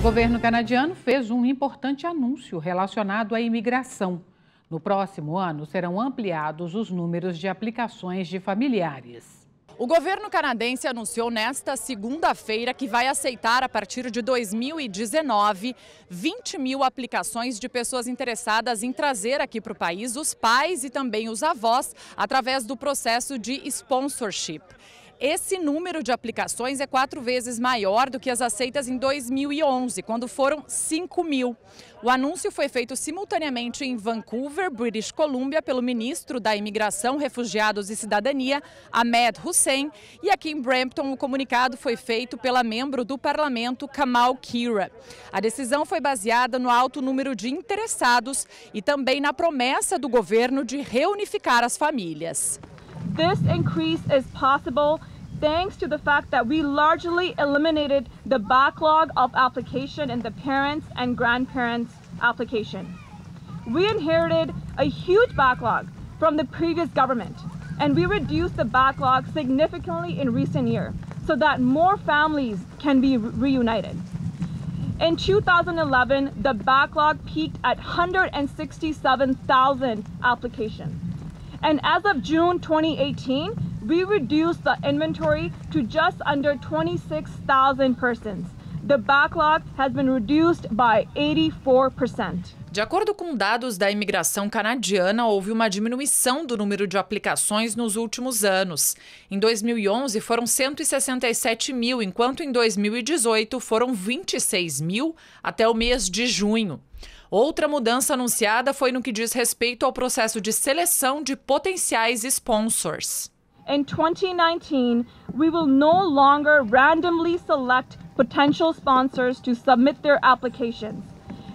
O governo canadiano fez um importante anúncio relacionado à imigração. No próximo ano, serão ampliados os números de aplicações de familiares. O governo canadense anunciou nesta segunda-feira que vai aceitar, a partir de 2019, 20 mil aplicações de pessoas interessadas em trazer aqui para o país os pais e também os avós através do processo de sponsorship. Esse número de aplicações é quatro vezes maior do que as aceitas em 2011, quando foram 5 mil. O anúncio foi feito simultaneamente em Vancouver, British Columbia, pelo ministro da Imigração, Refugiados e Cidadania, Ahmed Hussein, e aqui em Brampton o comunicado foi feito pela membro do parlamento, Kamal Kira. A decisão foi baseada no alto número de interessados e também na promessa do governo de reunificar as famílias. This increase is possible thanks to the fact that we largely eliminated the backlog of application in the parents and grandparents application. We inherited a huge backlog from the previous government and we reduced the backlog significantly in recent years so that more families can be reunited. In 2011, the backlog peaked at 167,000 applications. And as of June 2018, we reduced the inventory to just under 26,000 persons. The backlog has been reduced by 84%. De acordo com dados da imigração canadiana, houve uma diminuição do número de aplicações nos últimos anos. Em 2011 foram 167 mil, enquanto em 2018 foram 26 mil até o mês de junho. Outra mudança anunciada foi no que diz respeito ao processo de seleção de potenciais sponsors. In 2019, we will no longer randomly select potential sponsors to submit their applications.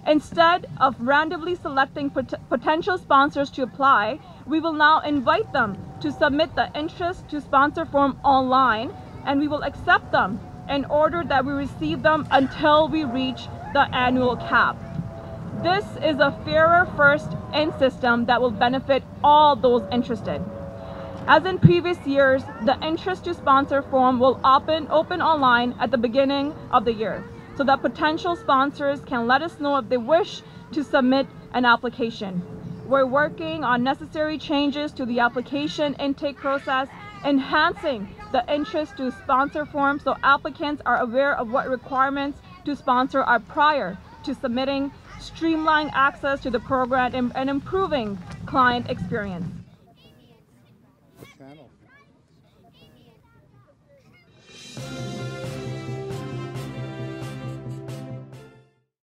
Instead of randomly selecting pot potential sponsors to apply, we will now invite them to submit the interest to sponsor form online and we will accept them in order that we receive them until we reach the annual cap. This is a fairer first in system that will benefit all those interested. As in previous years, the interest to sponsor form will open, open online at the beginning of the year so that potential sponsors can let us know if they wish to submit an application. We're working on necessary changes to the application intake process, enhancing the interest to sponsor form so applicants are aware of what requirements to sponsor are prior to submitting streamlining access to the program and, and improving client experience panel.